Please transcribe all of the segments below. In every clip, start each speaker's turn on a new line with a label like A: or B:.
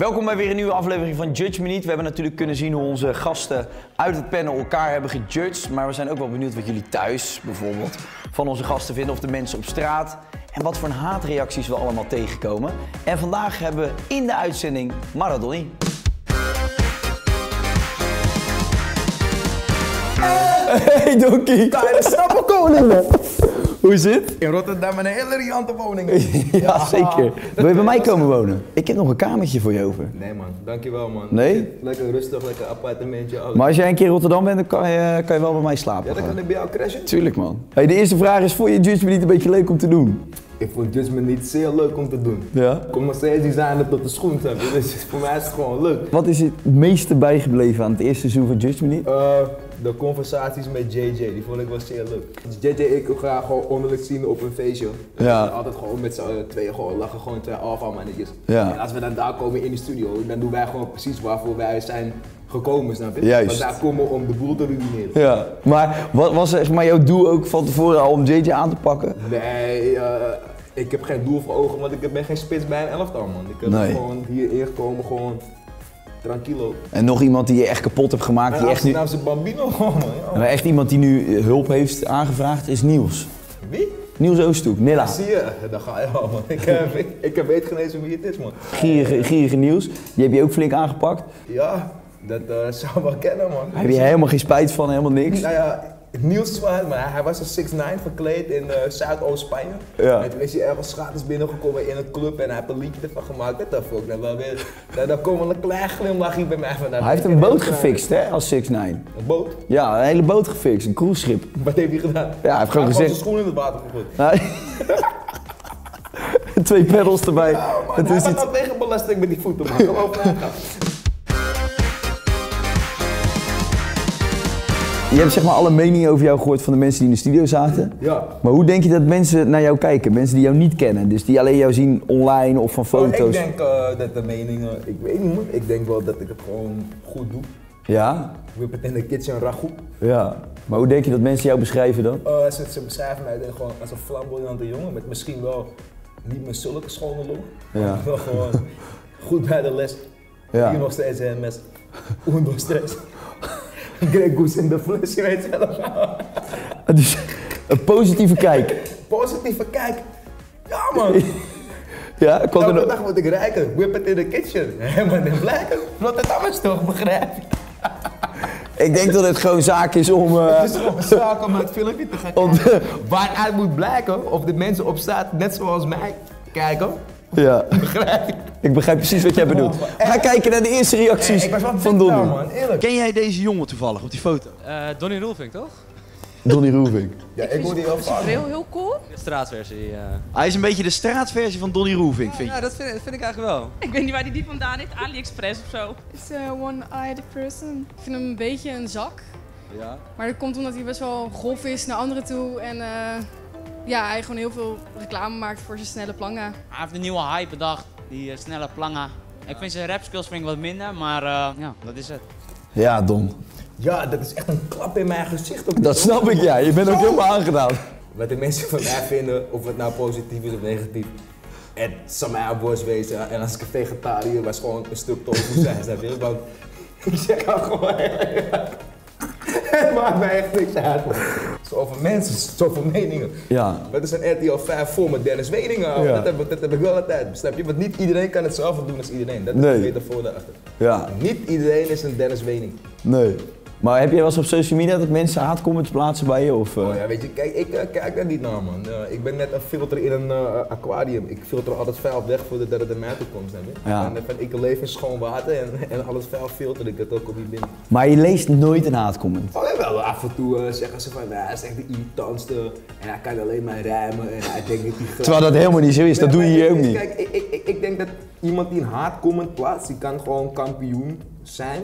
A: Welkom bij weer een nieuwe aflevering van Judge Me Niet. We hebben natuurlijk kunnen zien hoe onze gasten uit het panel elkaar hebben gejudged. Maar we zijn ook wel benieuwd wat jullie thuis bijvoorbeeld van onze gasten vinden. Of de mensen op straat. En wat voor een haatreacties we allemaal tegenkomen. En vandaag hebben we in de uitzending Maradoni. Hey Donkey!
B: de Snappenkoningen.
A: Hoe is het?
B: In Rotterdam een hele riante woning.
A: Ja, zeker. Wil je bij mij komen wonen? Ik heb nog een kamertje voor je over.
B: Nee man, dankjewel man.
A: Nee?
B: Lekker rustig, lekker appartementje. Alles.
A: Maar als jij een keer in Rotterdam bent, dan kan je, kan je wel bij mij slapen.
B: ja, dan kan ik bij jou crashen.
A: Tuurlijk man. Hey, de eerste vraag is, vond je Judge Me Niet een beetje leuk om te doen?
B: Ik vond Judgment niet zeer leuk om te doen.
A: Ja.
B: Ik kom nog steeds designer tot de schoen, je? Dus voor mij is het gewoon leuk.
A: Wat is het meeste bijgebleven aan het eerste seizoen van Judge Me Niet?
B: Eh, de conversaties met JJ, die vond ik wel zeer leuk. Dus JJ, ik ga gewoon onderlijk zien op een feestje.
A: Ja.
B: Altijd gewoon met z'n tweeën gewoon lachen, gewoon twee alpha mannetjes.
A: Ja.
B: En als we dan daar komen in de studio, dan doen wij gewoon precies waarvoor wij zijn gekomen, snap je?
A: Juist.
B: Want daar komen om de boel te ruïneren.
A: Ja. Maar wat was zeg maar, jouw doel ook van tevoren al om JJ aan te pakken?
B: Nee, eh, ik heb geen doel voor ogen, want ik ben geen spits bij een elftal, man. Ik heb
A: Nee.
B: gewoon hier ingekomen, gewoon tranquilo.
A: En nog iemand die je echt kapot hebt gemaakt, die echt nu...
B: Bambino. Ja.
A: Maar echt iemand die nu eh, hulp heeft aangevraagd, is Niels.
B: Wie?
A: Niels Oosthoek, Nilla.
B: Zie je, daar ga je al, man. Ik, heb, ik, ik heb weet genezen wie het is, man.
A: Gierige, gierige Niels. Die heb je ook flink aangepakt.
B: Ja, dat eh, zou ik wel kennen, man.
A: Heb je helemaal geen spijt van, helemaal niks.
B: Nou ja, Niels wel, maar hij was een 6'9 verkleed in eh, Zuidoost-Spanje.
A: Ja.
B: En toen is hij ergens gratis binnengekomen in een club en hij heeft een liedje ervan gemaakt. Dat dacht ik nou wel weer. Daar, daar komt wel een klein glimlachje bij mij vandaan.
A: Hij heeft een boot gefixt, hè, als 6ix 9
B: Een boot?
A: Ja, een hele boot gefixt, een cruiseschip.
B: Wat heeft hij gedaan?
A: Ja, hij heeft gewoon
B: zijn
A: gezegd-
B: schoenen in het water gegooid.
A: Nee. Twee pedals erbij.
B: Oh, man,
A: Het
B: hij
A: is iets...
B: tegen belasting met die voeten, man. Geloof me.
A: Je hebt zeg maar alle meningen over jou gehoord van de mensen die in de studio zaten.
B: Ja.
A: Maar hoe denk je dat mensen naar jou kijken? Mensen die jou niet kennen, dus die alleen jou zien online of van
B: Oh, ik
A: foto's.
B: denk eh, dat de meningen, ik weet niet ik denk wel dat ik het gewoon goed doe.
A: Ja?
B: Whip het in de kitchen ragout.
A: Ja. Maar hoe denk je dat mensen jou beschrijven dan?
B: Eh, ze, ze beschrijven mij gewoon als een flamboyante jongen met misschien wel niet meer zulke schone long.
A: Ja.
B: Maar wel gewoon goed bij de les.
A: Ja.
B: Hier nog steeds mes. Uno stress. Greg Goose in de fles, je weet zelf wel.
A: Dus een positieve kijk.
B: Positieve kijk. Ja man.
A: Ja, kwam er
B: Elke
A: nog...
B: dag word ik rijker. Whip it in the kitchen. Helemaal niet blijken. Rotterdam is toch, begrijp je?
A: Ik denk dat het gewoon zaak is om... eh,
B: Het is gewoon een zaak om het filmpje te gaan kijken. Waaruit moet blijken of de mensen op straat net zoals mij kijken.
A: Ja,
B: Begrijp
A: ik begrijp precies wat jij bedoelt. We gaan kijken naar de eerste reacties
B: Ik was wel
A: van
B: nou,
A: Donnie.
B: man, eerlijk.
C: Ken jij deze jongen toevallig op die foto?
D: Eh Donny Roelvink, toch?
A: Donnie Roeving.
B: Ja, ik hoor die heel vaak.
E: Heel, heel cool.
D: De straatversie. eh.
C: Hij is een beetje de straatversie van Donny Roelvink, vind je?
D: Ja, dat vind, dat vind ik eigenlijk wel.
E: Ik weet niet waar hij die vandaan heeft. AliExpress of zo.
F: is een one-eyed person. Ik vind hem een beetje een zak.
D: Ja.
F: Maar dat komt omdat hij best wel grof is naar anderen toe. En eh, ja, hij gewoon heel veel reclame maakt voor zijn snelle planga.
G: Hij heeft een nieuwe hype bedacht, die eh, snelle planga. Ik vind zijn rap skills vind ik wat minder, maar eh, ja, dat is het.
A: Ja, Don.
B: Ja, dat is echt een klap in mijn gezicht. Op
A: Dat snap ik, ja. Je bent ook helemaal aangedaan.
B: Wat de mensen van mij vinden, of het nou positief is of negatief. Het zou mij worst wezen. En als ik een vegetariër was, gewoon een stuk tofu zijn. Snap je? Want ik zeg al gewoon. Het maakt mij echt niks uit. man. Zoveel mensen, zoveel meningen.
A: Ja.
B: Wat is een RTL 5 vol met Dennis Weningen?
A: Ja.
B: Dat, heb, ik- dat heb ik wel altijd, snap je? Want niet iedereen kan hetzelfde doen als iedereen. Dat is
A: Nee.
B: de metafoor daarachter.
A: Ja,
B: Niet iedereen is een Dennis Wening.
A: nee. Maar heb jij wel eens op social media dat mensen haatcomments plaatsen bij je? Of, eh?
B: Oh ja, weet je, kijk, ik eh, kijk daar niet naar man. Eh, ik ben net een filter in een aquarium. Ik filter altijd vuil weg voordat het er mij komt, snap je?
A: Ja.
B: En ik leef in schoon water en, en alles vuil filter ik het ook op die binnen.
A: Maar je leest nooit een haatcomment.
B: Oh ja, wel af en toe zeggen ze van, nou, hij is echt de irritantste en hij kan alleen maar rijmen en hij denkt dat hij.
A: Terwijl dat helemaal niet zo is, dat doe je hier ook niet.
B: Kijk, ik, ik, ik, ik denk dat iemand die een haatcomment plaatst, die kan gewoon kampioen zijn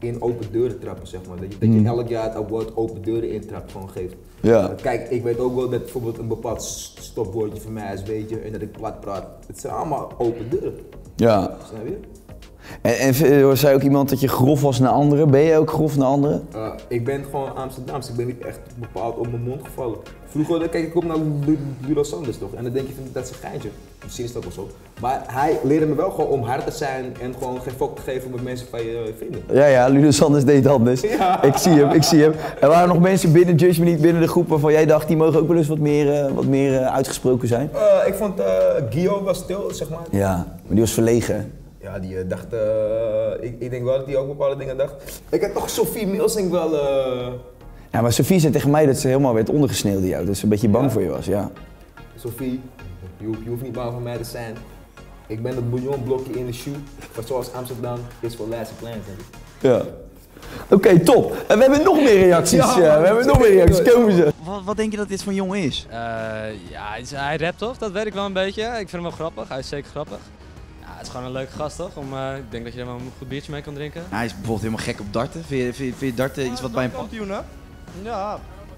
B: in open deuren trappen, zeg maar. Dat je, dat je elk jaar het award open deuren intrapt gewoon geeft.
A: Ja.
B: Kijk, ik weet ook wel dat bijvoorbeeld een bepaald stopwoordje voor mij is, weet je, en dat ik plat praat. Het zijn allemaal open deuren,
A: Ja.
B: snap je?
A: En, en eh, zei ook iemand dat je grof was naar anderen? Ben je ook grof naar anderen?
B: Uh, ik ben gewoon Amsterdamse, ik ben niet echt bepaald op mijn mond gevallen. Vroeger kijk ik op naar Ludo Sanders toch? En dan denk je dat is een geintje. Misschien is dat wel zo. Maar hij leerde me wel gewoon om hard te zijn en gewoon geen fok te geven met mensen van je vinden.
A: Ja, ja, Ludo Sanders deed anders.
B: Ja.
A: Ik zie hem, ik zie hem. Er waren nog mensen binnen Judge Me niet binnen de groep waarvan jij dacht die mogen ook wel eens wat meer, uh, wat meer uh, uitgesproken zijn?
B: Uh, ik vond Guillaume was stil, zeg maar.
A: Ja, maar die was verlegen.
B: Ja, die dacht, ik, ik denk wel dat hij ook bepaalde dingen dacht. Ik heb toch Sophie Milsing wel...
A: Ja, maar Sophie zei tegen mij dat ze helemaal werd ondergesneeuwd in jou. Dat ze een beetje bang
B: Ja?
A: voor je was, ja.
B: Sophie, je, hoeft- je hoeft niet bang voor mij te zijn. Ik ben het bouillonblokje in de shoe. Maar zoals Amsterdam is voor last plans. denk ik.
A: Ja. Oké, top. En we hebben nog meer reacties.
B: Ja,
A: eh, we hebben nog meer reacties. Komen ze.
C: Wat, wat denk je dat dit voor een jongen is?
D: Eh, ja, hij rapt toch? Dat weet ik wel een beetje. Ik vind hem wel grappig. Hij is zeker grappig. Is gewoon een leuke gast toch? Om, eh, ik denk dat je er wel een goed biertje mee kan drinken.
C: hij is bijvoorbeeld helemaal gek op darten. Vind je, vind je, vind je darten iets wat bij hem past?
H: kampioen, hè? Ja,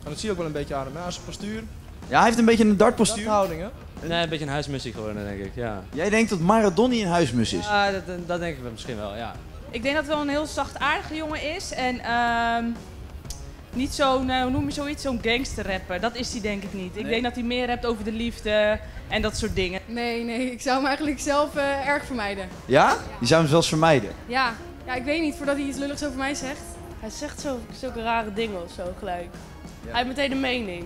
H: en dat zie je ook wel een beetje aan hem. Aan zijn postuur,
C: Ja, hij heeft een beetje een dartpostuur.
H: houding, hè?
D: Nee, een beetje een huismussie geworden denk ik, ja.
C: Jij denkt dat Maradoni een huismus is?
D: Ja, dat, dat denk ik wel misschien wel, ja.
E: Ik denk dat het wel een heel zachtaardige jongen is. En ehm, niet zo'n, eh, hoe noem je zoiets, zo'n gangsterrapper. Dat is hij denk ik niet. Ik denk dat hij meer rapt over de liefde en dat soort dingen.
F: Nee, nee, ik zou hem eigenlijk zelf eh, erg vermijden.
C: Ja? Je zou hem zelfs vermijden.
F: Ja. ja, ik weet niet, voordat hij iets lulligs over mij zegt.
I: Hij zegt zo, zulke rare dingen of zo gelijk. Hij heeft meteen een mening.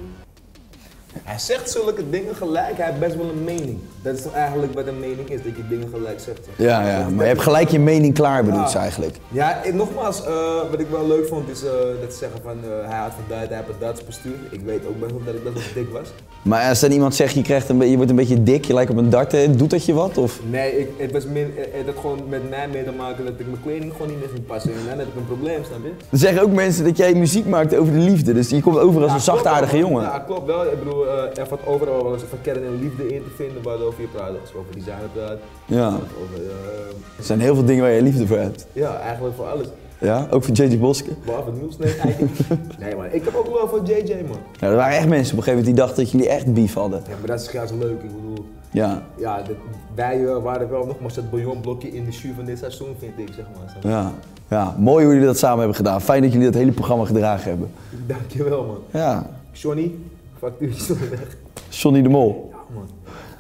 B: Hij zegt zulke dingen gelijk, hij heeft best wel een mening. Dat is eigenlijk wat een mening is, dat je dingen gelijk zegt.
A: Ja, ja. Maar je hebt gelijk je mening klaar bedoeld ze eigenlijk.
B: Ja, nogmaals, eh, wat ik wel leuk vond is eh, dat ze zeggen van eh, hij houdt van Duits, hij heeft een Duits postuur. Ik weet ook best wel dat ik best wel dik was.
A: Maar als dan iemand zegt je, krijgt een, je wordt een beetje dik, je lijkt op een darten, doet dat je wat? Of?
B: Nee, ik, het, was min, het had gewoon met mij mee te maken dat ik mijn kleding gewoon niet meer ging passen. En dan heb ik een probleem, snap je?
A: Er zeggen ook mensen dat jij muziek maakt over de liefde. Dus je komt over als een
B: Ja, klopt
A: zachtaardige jongen.
B: Ja, klopt wel. Ik bedoel, eh, er valt overal wel eens van kern en liefde in te vinden waarover je praat. Als je over design praat,
A: Ja.
B: over, eh,
A: Er zijn heel veel dingen waar je liefde voor hebt.
B: ja, eigenlijk voor alles.
A: Ja, ook voor JJ Boske.
B: Behalve het nieuws, nee, eigenlijk. Nee man, ik heb ook wel voor JJ man.
A: Nou, er waren echt mensen op een gegeven moment die dachten dat jullie echt beef hadden.
B: Ja, maar dat is juist leuk. Ik bedoel,
A: Ja,
B: ja, dat- wij eh, waren wel nogmaals het bouillonblokje in de jus van dit seizoen, vind ik, zeg maar.
A: ja. Ja, mooi hoe jullie dat samen hebben gedaan. Fijn dat jullie dat hele programma gedragen hebben.
B: Dankjewel man.
A: Ja,
B: Johnny, factuurtje zo weg.
A: Johnny de Mol.
B: Ja man.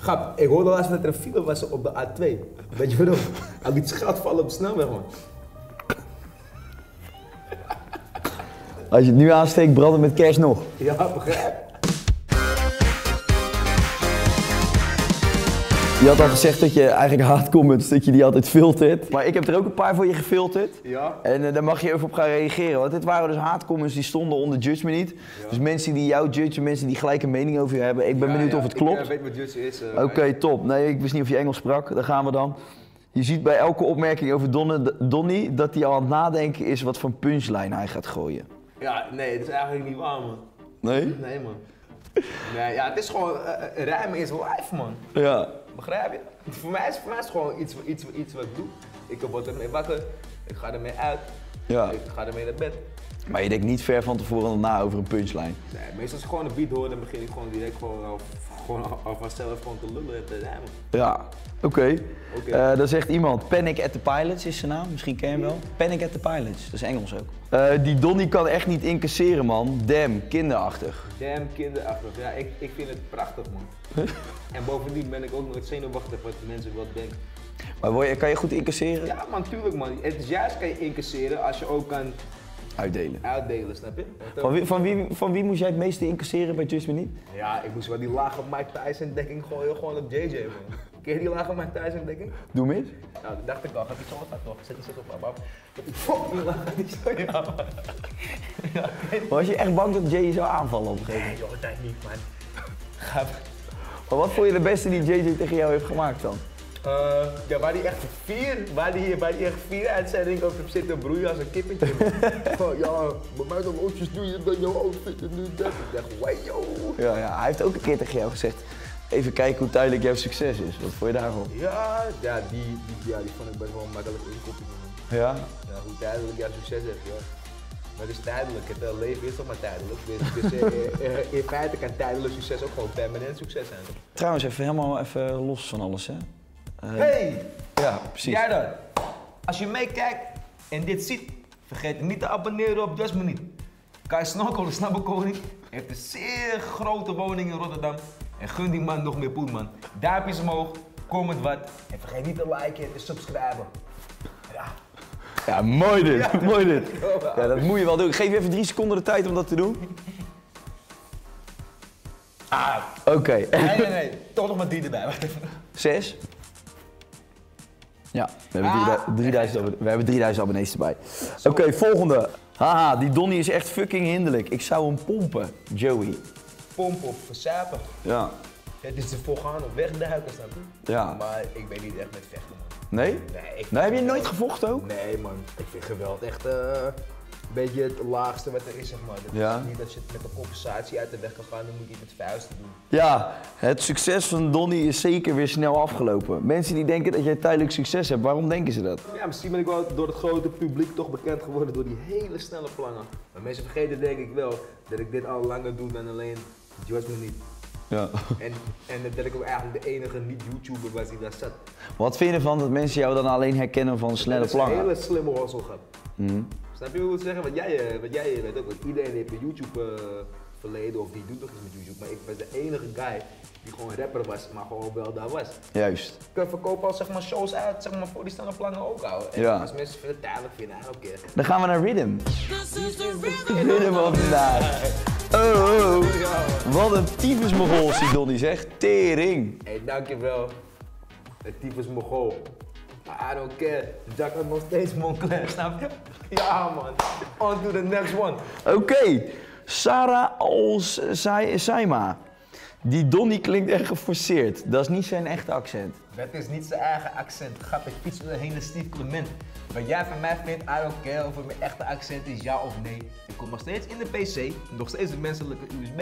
B: Grap, ik hoorde laatst dat er een file was op de A2. Weet je waarom? Hij liet geld vallen op de snelweg man.
A: Als je het nu aansteekt, branden met kerst nog.
B: Ja, begrijp.
A: Je had al gezegd dat je eigenlijk haatcomments, dat je die altijd filtert. Maar ik heb er ook een paar voor je gefilterd.
B: Ja.
A: En eh, daar mag je even op gaan reageren. Want dit waren dus haatcomments die stonden onder Judge Me Niet. Dus mensen die jou judgen, mensen die gelijk een mening over je hebben. Ik ben
B: Ja,
A: benieuwd
B: ja,
A: of het
B: Ik
A: klopt.
B: eh, weet wat Jutsu is. eh,
A: Oké, top. Nee, ik wist niet of je Engels sprak. Daar gaan we dan. Je ziet bij elke opmerking over Donne, Donny dat hij al aan het nadenken is wat voor punchline hij gaat gooien.
B: Ja, nee, dat is eigenlijk niet waar man.
A: Nee?
B: Nee man. Nee, ja, het is gewoon, eh, rijmen is life man.
A: Ja.
B: Begrijp je? Voor mij is, voor mij is het gewoon iets, iets, iets wat ik doe. Ik word ermee wakker, ik ga ermee uit,
A: ja.
B: ik ga ermee naar bed.
A: Maar je denkt niet ver van tevoren na over een punchline.
B: Nee, meestal als ik gewoon een beat hoor, dan begin ik gewoon direct gewoon al, gewoon al, vanzelf gewoon te lullen en te rijmen.
A: Ja, oké. Eh, dan zegt iemand, Panic at the Pilots is zijn naam, misschien ken je hem wel. Panic at the Pilots, dat is Engels ook. Eh, die Donny kan echt niet incasseren man, damn, kinderachtig.
B: Damn, kinderachtig. Ja, ik, ik vind het prachtig man. en bovendien ben ik ook nooit zenuwachtig wat mensen wel denken.
A: Maar je, kan je goed incasseren?
B: Ja man, tuurlijk man. Het is juist kan je incasseren als je ook kan
A: Uitdelen.
B: uitdelen, snap je?
A: Van wie, van, wie, van wie moest jij het meeste incasseren bij Just Me Niet?
B: Ja, ik moest wel die lage Mike Tyson dekking gooien, gewoon op JJ man. Ken je die lage Mike Tyson dekking?
A: Doe mis.
B: Nou, dat dacht ik al. Gaat die zo gaat toch? Zet die zo op, pap. Dat die zo, ja
A: was je echt bang dat je zou aanvallen op een gegeven moment?
B: Nee joh, dat niet man.
A: Maar wat vond je de beste die JJ tegen jou heeft gemaakt dan?
B: Eh, ja, waar die echt vier, waar die, waar die echt vier uitzendingen over zit zitten broeien als een kippetje. ja, bij mij dan ootjes doe je dan jouw outfit en nu dat. Ik dacht, wow, yo.
A: Ja, ja, hij heeft ook een keer tegen jou gezegd, even kijken hoe tijdelijk jouw succes is. Wat vond je daarvan?
B: Ja, ja, die, die, ja, die vond ik best wel makkelijk inkoppelen. man.
A: Ja?
B: Ja, hoe tijdelijk jouw succes is, ja. Maar het is tijdelijk, het eh, leven is toch maar tijdelijk. Dus, dus eh, in feite kan tijdelijk succes ook gewoon permanent succes zijn.
A: Trouwens, even helemaal even los van alles, hè? Eh,
B: Hey,
A: Ja, precies.
B: jij dan? Als je meekijkt en dit ziet, vergeet niet te abonneren op Just. Kan je snorkelen, snap ik ook niet. Hij heeft een zeer grote woning in Rotterdam. En gun die man nog meer poen, man. Duimpjes omhoog, comment wat. En vergeet niet te liken en te subscriben. Ja.
A: Ja, mooi dit, mooi dit. Ja, dat moet je wel doen. Ik geef je even drie seconden de tijd om dat te doen.
B: Ah,
A: Oké.
B: nee, nee, nee. Toch nog maar die erbij.
A: Zes. Ja, we hebben,
B: Ah.
A: 3000 3000 abonnees, we hebben 3000 abonnees erbij. Oké, volgende. Haha, die Donnie is echt fucking hinderlijk. Ik zou hem pompen, Joey.
B: Pomp op, versapen.
A: Ja.
B: Het is gaan op wegduiken, snap je?
A: Ja.
B: Maar ik ben niet echt met vechten, man.
A: Nee?
B: Nee, ik
A: Nee, heb je nooit gevochten ook?
B: Nee, man. Ik vind geweld echt eh, een beetje het laagste wat er is, zeg maar. Dat
A: Ja.
B: is niet dat je het met een compensatie uit de weg kan gaan, dan moet je het met vuisten doen.
A: Ja, het succes van Donnie is zeker weer snel afgelopen. Mensen die denken dat jij tijdelijk succes hebt, waarom denken ze dat?
B: Ja, misschien ben ik wel door het grote publiek toch bekend geworden door die hele snelle plannen. Maar mensen vergeten denk ik wel dat ik dit al langer doe dan alleen Just Me Niet.
A: Ja.
B: En, en dat ik ook eigenlijk de enige niet-YouTuber was die daar zat.
A: Wat vind je ervan dat mensen jou dan alleen herkennen van snelle
B: Dat is een
A: plannen?
B: hele slimme hossel gehad. Snap je hoe ik wil zeggen? Want jij, eh, wat jij weet ook, want iedereen heeft een YouTube eh, verleden of die doet toch iets met YouTube. Maar ik was de enige guy die gewoon rapper was, maar gewoon wel daar was.
A: Juist.
B: Ik verkoop al zeg maar shows uit, zeg maar voor die snelle plannen ook houden. En
A: Ja.
B: als mensen het tijdelijk vinden, don't care.
A: Dan gaan we naar Rhythm. Rhythm van vandaag. Oh, oh. Wat een tyfusmogol, die Donnie zegt. Tering.
B: Hé, hey, dankjewel. Het tyfus Mogol. I don't care. Jack nog steeds Moncler, snap je? Ja man. On to the next one.
A: Oké, Sarah Als Saima. Die Donnie klinkt echt geforceerd. Dat is niet zijn echte accent.
B: Dat is niet zijn eigen accent. Grap, ik fiets een hele Steve Clement. Wat jij van mij vindt, I don't care of het mijn echte accent is ja of nee. Ik kom nog steeds in de PC, nog steeds een menselijke USB.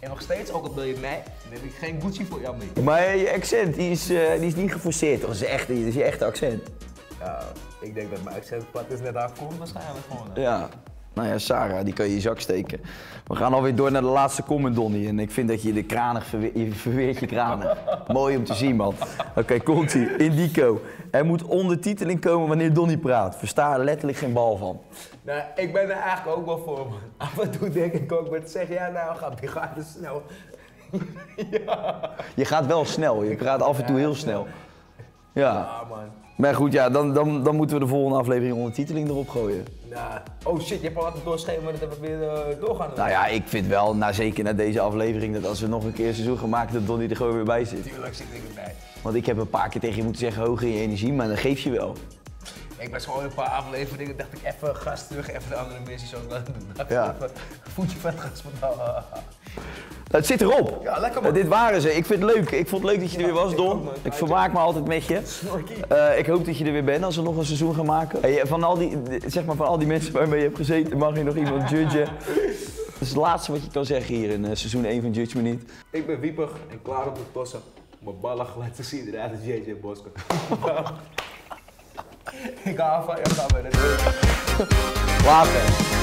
B: En nog steeds, ook al bel je mij, dan heb ik geen Gucci voor jou mee.
A: Maar je accent, die is, eh, die is niet geforceerd. Dat is, echt, dat is je echte accent.
B: Ja, ik denk dat mijn accent plat is net haar komt waarschijnlijk gewoon. hè.
A: Ja. Nou ja, Sarah, die kan je in je zak steken. We gaan alweer door naar de laatste comment, Donnie. En ik vind dat je de kranig verweert, je verweert je kranig. Mooi om te zien, man. Oké, komt ie. Indico. Er moet ondertiteling komen wanneer Donnie praat. Versta er letterlijk geen bal van.
B: Nou, ik ben er eigenlijk ook wel voor, man. Af en toe denk ik ook met zeggen, ja nou, ga, je gaat te snel. ja.
A: Je gaat wel snel, je praat af en toe heel snel. Ja.
B: Ah, man.
A: Maar goed, ja, dan, dan, dan moeten we de volgende aflevering ondertiteling erop gooien.
B: Nou, oh shit, je hebt al altijd doorgeschreven, maar dat hebben we weer eh, doorgaan.
A: Nou ja, ik vind wel, na, zeker na deze aflevering, dat als we nog een keer een seizoen gaan maken, dat Donnie er gewoon weer bij zit.
B: Tuurlijk zit ik erbij.
A: Want ik heb een paar keer tegen je moeten zeggen, hoog in je energie, maar dan geef je wel.
B: Ik was gewoon een paar afleveringen, dacht ik even gas terug, even de andere mensen zo laten
A: Ja.
B: voetje vet gas van
A: Het zit erop.
B: Ja, lekker man.
A: Eh, dit waren ze. Ik vind het leuk. Ik vond het leuk dat je er weer was, Don. Ik vermaak me altijd met je. Eh, ik hoop dat je er weer bent als we nog een seizoen gaan maken. Hey, van, al die, zeg maar, van al die mensen waarmee je hebt gezeten, mag je nog iemand judgen. Dat is het laatste wat je kan zeggen hier in eh, seizoen 1 van Judge Me Niet.
B: Ik ben wiepig en klaar om te tossen. Mijn ballen glad te zien eruit als JJ Bosker. Ik hou van je, gaan we.
A: Later.